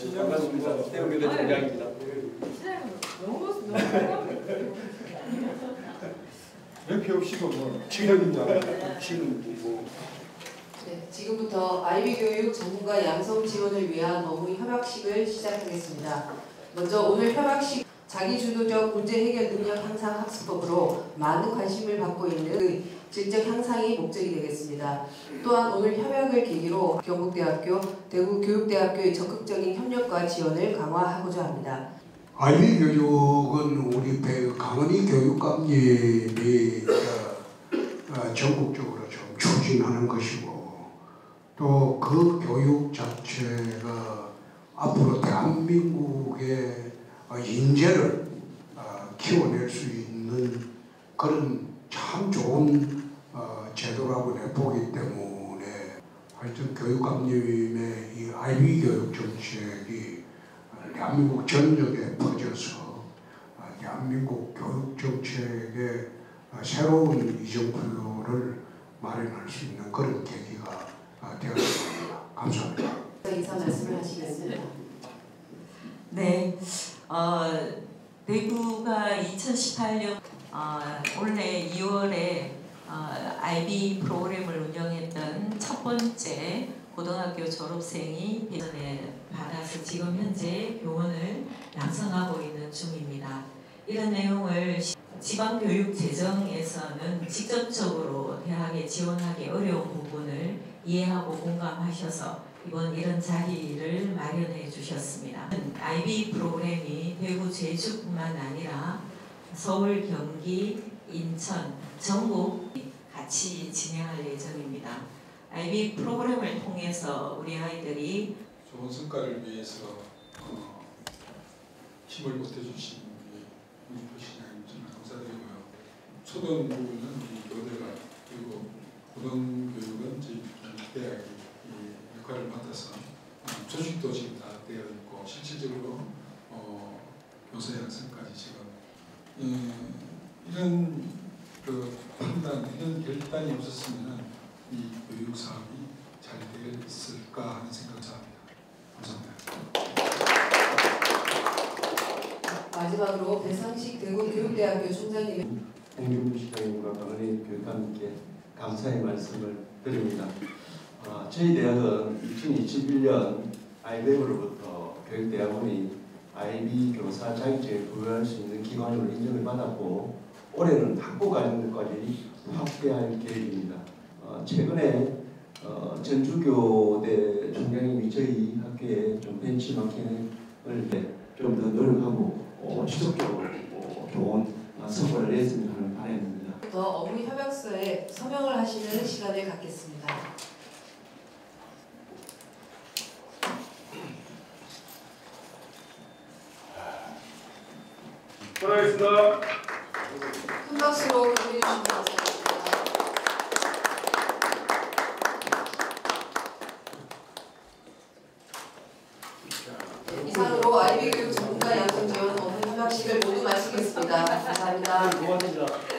반갑습니다. 너무 너무 몇표 없이고 뭐 지역입니다. 지금 뭐 네, 지금부터 아이비 교육 전문가 양성 지원을 위한 업무 협약식을 시작하겠습니다. 먼저 오늘 협약식 자기주도적 문제 해결 능력 향상 학습법으로 많은 관심을 받고 있는 그 질적 향상이 목적이 되겠습니다. 또한 오늘 협약을 계기로 경북대학교, 대구교육대학교의 적극적인 협력과 지원을 강화하고자 합니다. 아이비 교육은 우리 배- 강은희 교육감님이 어, 어, 전국적으로 좀 추진하는 것이고 또 그 교육 자체가 앞으로 대한민국의 어, 인재를 어, 키워낼 수 있는 그런 참 좋은 어, 제도라고 내 보기 때문에 하여튼 교육감님의 이 아이비 교육 정책이 대한민국 전역에 퍼져서 아, 대한민국 교육 정책의 아, 새로운 이전 구조를 마련할 수 있는 그런 계기가 아, 되었습니다. 감사합니다. 이상 말씀을 하시겠습니다. 네, 어, 대구가 2018년 어, 올해 2월에 어, IB 프로그램을 운영했던 첫 번째 고등학교 졸업생이 예전에 받아서 지금 현재 교원을 양성하고 있는 중입니다. 이런 내용을 시- 지방교육재정에서는 직접적으로 대학에 지원하기 어려운 부분을 이해하고 공감하셔서 이번 이런 자리를 마련해 주셨습니다. IB 프로그램이 대구 제주뿐만 아니라 서울, 경기, 인천, 전국 같이 진행할 예정입니다. IB 프로그램을 통해서 우리 아이들이 좋은 성과를 위해서 어, 힘을 보태주신 우리 시장님 정말 감사드리고요. 초등 부분은 우리 교대가 그리고 고등교육은 저희 대학이 이 역할을 맡아서 어, 조직도 지금 다 되어 있고 실질적으로 어, 교사 양성까지 지금 음, 이런 그 판단, 이런 결단이 없었으면 이 교육 사업이 잘 되었을까 하는 생각을 합니다. 감사합니다. 마지막으로 배상식 대구교육대학교 총장님 시장님과 강은희 교육감님께 감사의 말씀을 드립니다. 아, 저희 대학은 2021년 아이백으로부터 교육대학원이 IB 교사 자격증을 부여할 수 있는 기관으로 인정을 받았고 올해는 학부 과정까지 확대할 계획입니다. 어, 최근에 어, 전주교대 총장님이 저희 학교에 좀 벤치마킹을 좀 더 노력하고 어, 지속적으로 어, 좋은 어, 성과를 냈으면 하는 바람입니다. 더 업무 협약서에 서명을 하시는 시간을 갖겠습니다. 전하겠습니다. 큰 박수로 경기해 주시면 감사합니다. 이상으로 아이비 교육 전문가 양성재원 오늘 협약식을 모두 마치겠습니다. 감사합니다. 네, 고맙습니다.